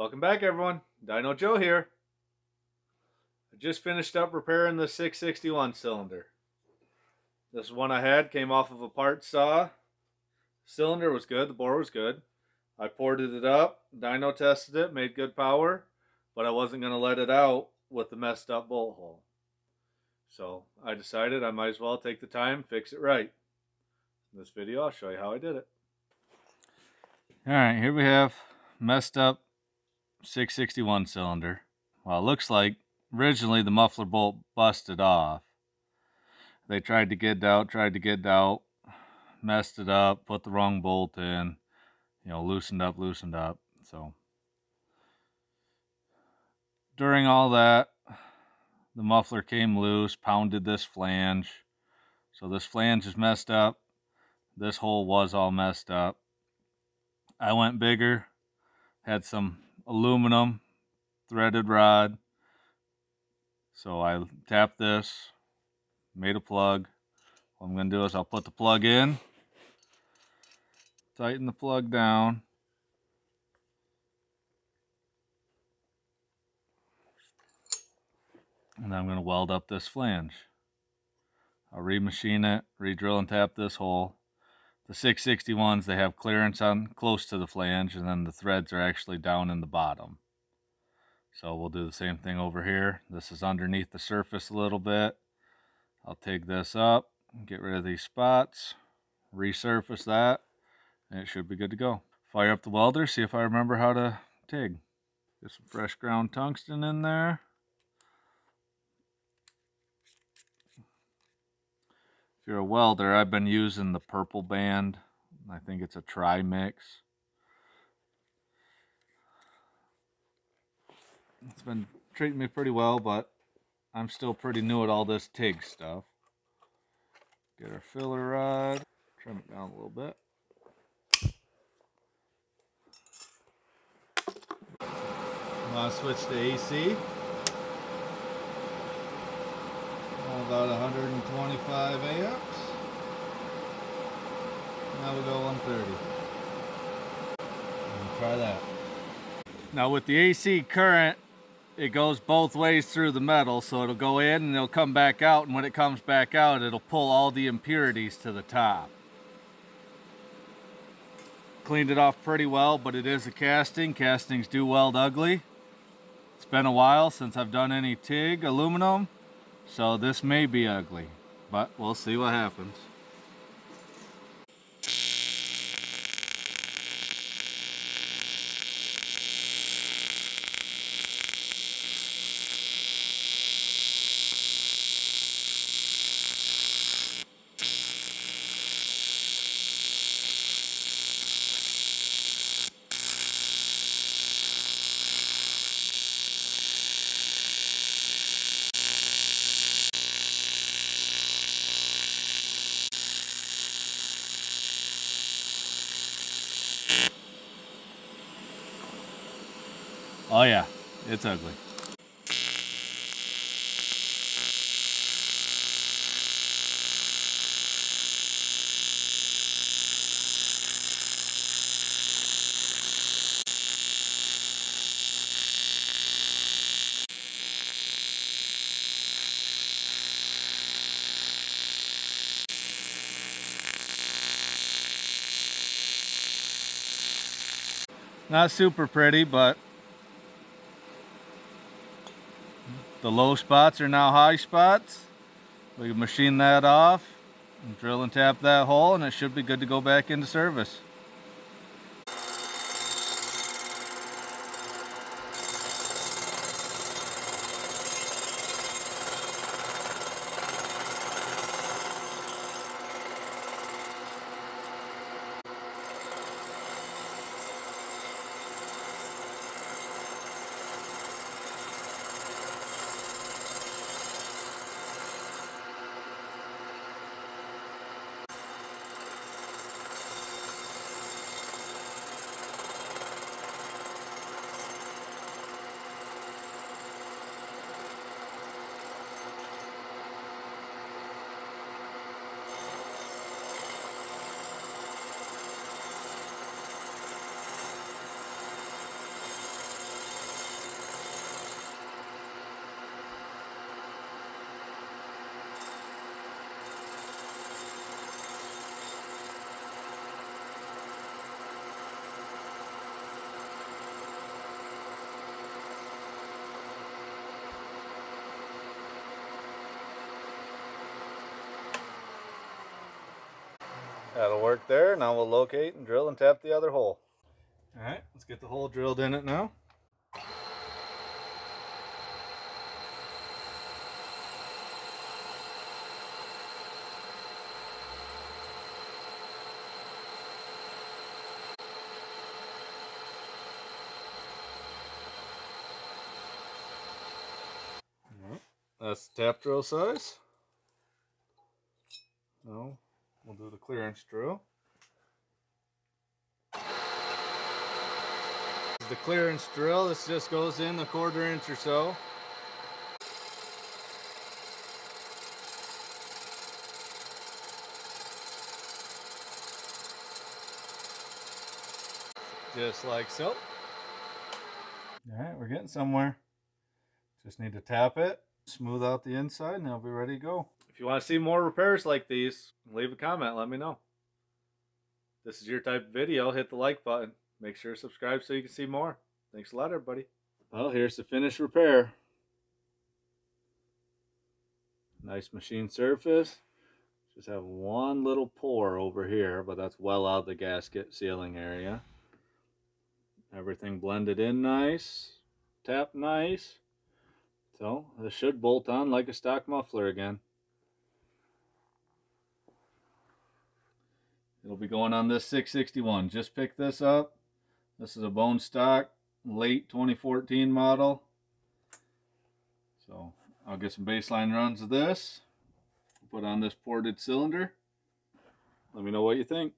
Welcome back everyone. Dyno Joe here. I just finished up repairing the 661 cylinder. This one I had came off of a part saw. Cylinder was good, the bore was good. I ported it up, dyno tested it, made good power, but I wasn't going to let it out with the messed up bolt hole. So I decided I might as well take the time, fix it right. In this video, I'll show you how I did it. All right, here we have messed up 661 cylinder. Well, it looks like originally the muffler bolt busted off. They tried to get out, tried to get out, messed it up, put the wrong bolt in, you know, loosened up, loosened up. So during all that, the muffler came loose, pounded this flange. So this flange is messed up. This hole was all messed up. I went bigger, had some aluminum threaded rod. So I tapped this, made a plug. What I'm going to do is I'll put the plug in, tighten the plug down. And I'm going to weld up this flange. I'll remachine it, re-drill and tap this hole. The 661s, they have clearance on close to the flange, and then the threads are actually down in the bottom. So we'll do the same thing over here. This is underneath the surface a little bit. I'll take this up, get rid of these spots, resurface that, and it should be good to go. Fire up the welder, see if I remember how to TIG. Get some fresh ground tungsten in there. If you're a welder, I've been using the purple band. I think it's a tri-mix. It's been treating me pretty well, but I'm still pretty new at all this TIG stuff. Get our filler rod, trim it down a little bit. I'll switch to AC. About 125 amps. Now we go 130. try that. Now with the AC current, it goes both ways through the metal so it'll go in and it'll come back out and when it comes back out it'll pull all the impurities to the top cleaned it off pretty well but it is a casting castings do weld ugly it's been a while since I've done any TIG aluminum so this may be ugly but we'll see what happens Oh yeah, it's ugly. Not super pretty, but The low spots are now high spots. We can machine that off drill and tap that hole and it should be good to go back into service. That'll work there. Now we'll locate and drill and tap the other hole. All right, let's get the hole drilled in it now. That's tap drill size. No, we'll do the clearance drill. The clearance drill, this just goes in a quarter inch or so. Just like so. Alright, we're getting somewhere. Just need to tap it, smooth out the inside, and it'll be ready to go. If you want to see more repairs like these, leave a comment, let me know. If this is your type of video, hit the like button. Make sure to subscribe so you can see more. Thanks a lot, everybody. Well, here's the finished repair. Nice machine surface. Just have one little pore over here, but that's well out the gasket sealing area. Everything blended in nice. Tap nice. So, this should bolt on like a stock muffler again. It'll be going on this 661. Just picked this up. This is a bone stock, late 2014 model. So I'll get some baseline runs of this. Put on this ported cylinder. Let me know what you think.